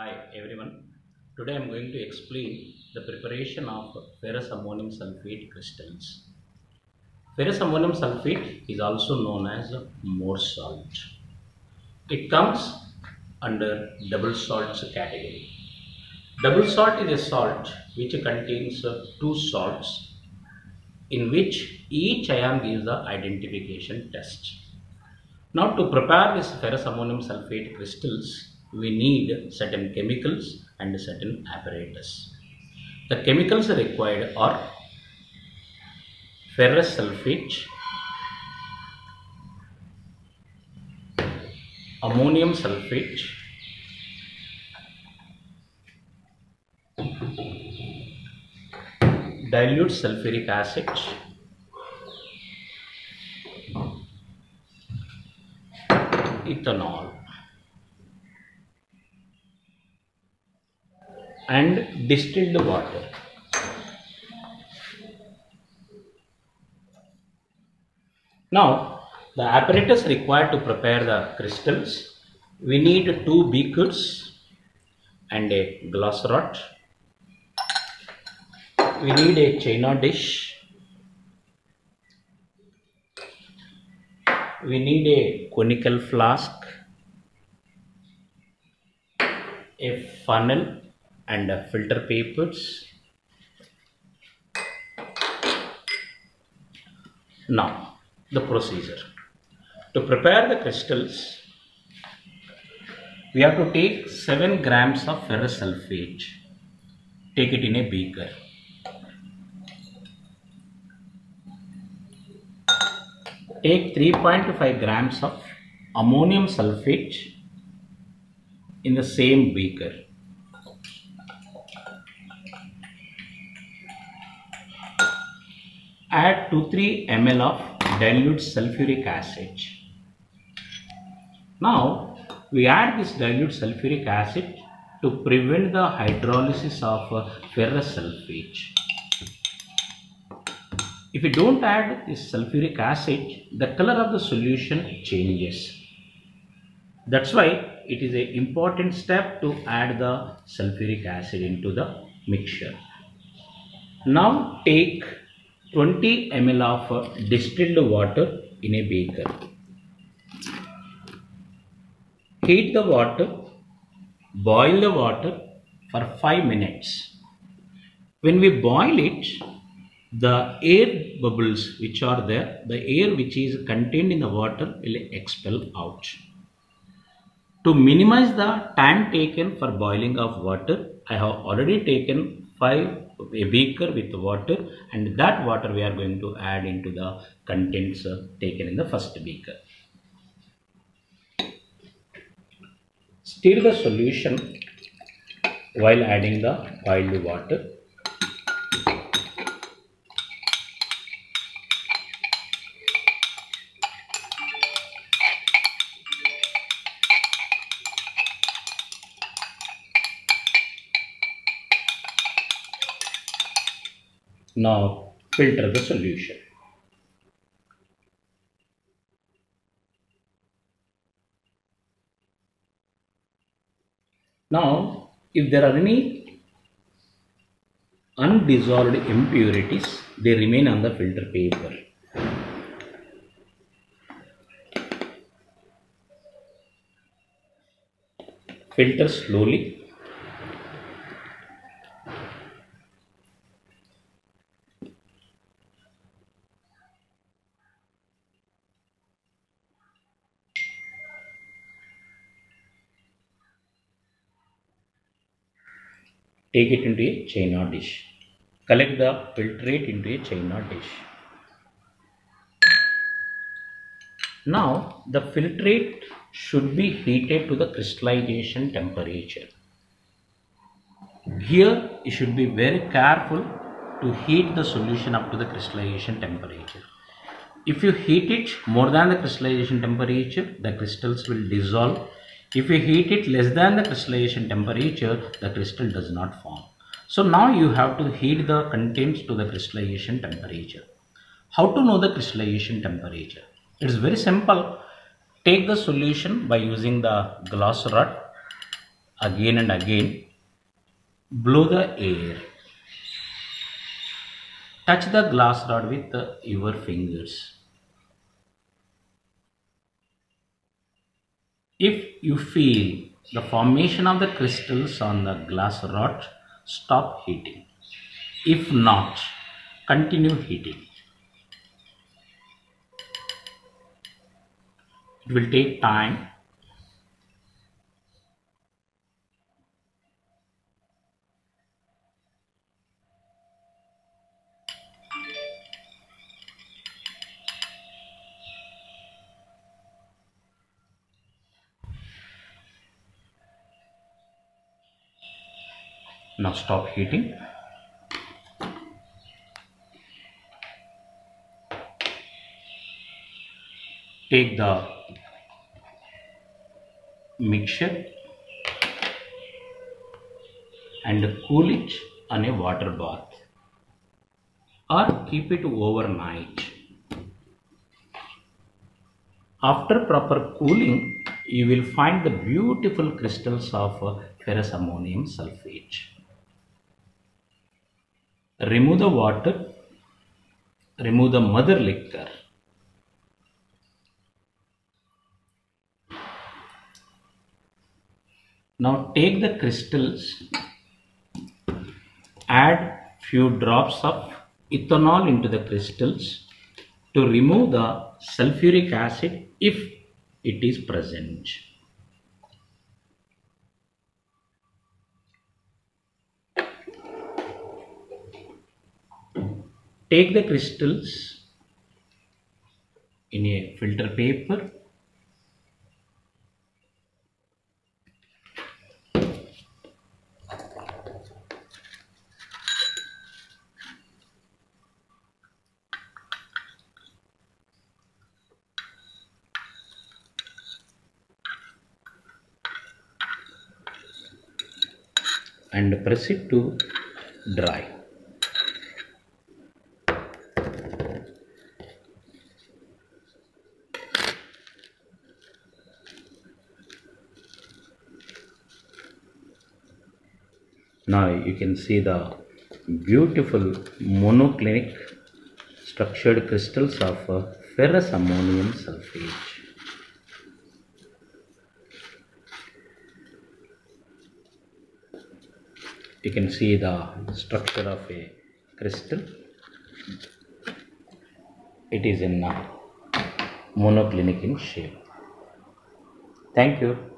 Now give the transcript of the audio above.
Hi everyone. Today I am going to explain the preparation of ferrous ammonium sulfate crystals. Ferrous ammonium sulfate is also known as Mohr's salt. It comes under double salts category. Double salt is a salt which contains two salts in which each ion gives the identification test. Now to prepare this ferrous ammonium sulfate crystals, we need certain chemicals and certain apparatus. The chemicals required are ferrous sulfate, ammonium sulfate, dilute sulfuric acid, ethanol and distilled water. Now, the apparatus required to prepare the crystals, we need two beakers and a glass rod. We need a china dish. We need a conical flask, a funnel and filter papers. Now, the procedure. To prepare the crystals, we have to take 7 grams of ferrous sulfate. Take it in a beaker. Take 3.5 grams of ammonium sulfate in the same beaker. Add 2-3 ml of dilute sulfuric acid. Now we add this dilute sulfuric acid to prevent the hydrolysis of ferrous sulfate. If you don't add this sulfuric acid, the color of the solution changes. That's why it is an important step to add the sulfuric acid into the mixture. Now take 20 ml of uh, distilled water in a beaker. Heat the water, boil the water for 5 minutes. When we boil it, the air bubbles which are there, the air which is contained in the water will expel out. To minimize the time taken for boiling of water, I have already taken 5 a beaker with water and that water we are going to add into the contents uh, taken in the first beaker. Stir the solution while adding the boiled water. Now filter the solution. Now if there are any undissolved impurities they remain on the filter paper. Filter slowly take it into a china dish. Collect the filtrate into a china dish. Now the filtrate should be heated to the crystallization temperature. Here you should be very careful to heat the solution up to the crystallization temperature. If you heat it more than the crystallization temperature, the crystals will dissolve if you heat it less than the crystallization temperature, the crystal does not form. So now you have to heat the contents to the crystallization temperature. How to know the crystallization temperature? It is very simple. Take the solution by using the glass rod again and again. Blow the air. Touch the glass rod with your fingers. If you feel the formation of the crystals on the glass rod, stop heating. If not, continue heating. It will take time. Now stop heating. Take the mixture and cool it on a water bath or keep it overnight. After proper cooling, you will find the beautiful crystals of ferrous ammonium sulfate. Remove the water, remove the mother liquor. Now take the crystals, add few drops of ethanol into the crystals to remove the sulfuric acid if it is present. Take the crystals in a filter paper and press it to dry. Now you can see the beautiful monoclinic structured crystals of uh, ferrous ammonium sulfate. you can see the structure of a crystal. It is in uh, monoclinic in shape. Thank you